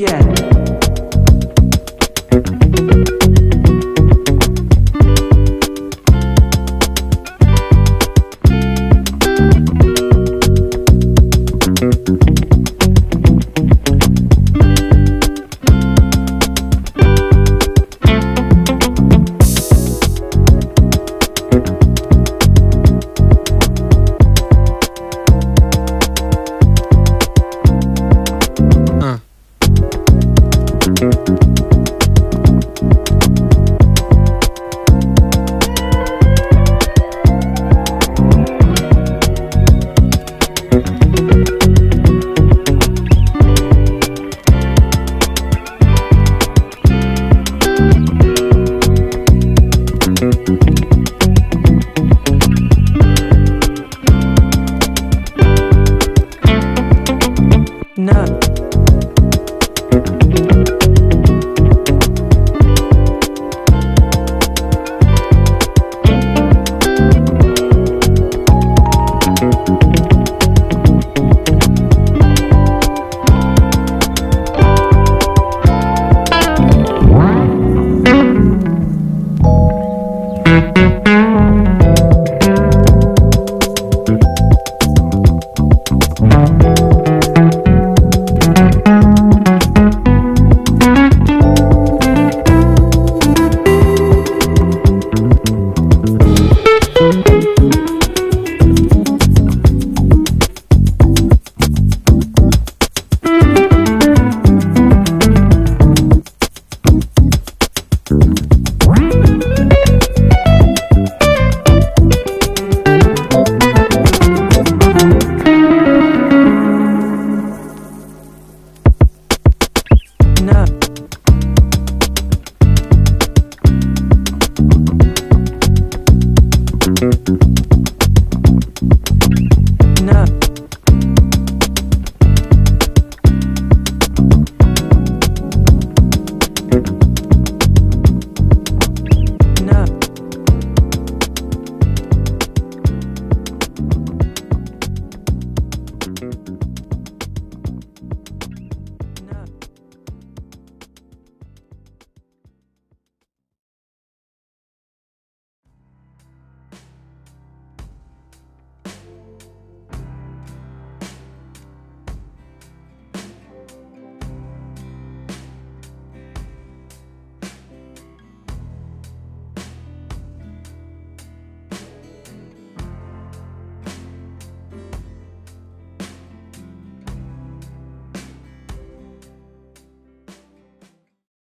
Yeah. No. up.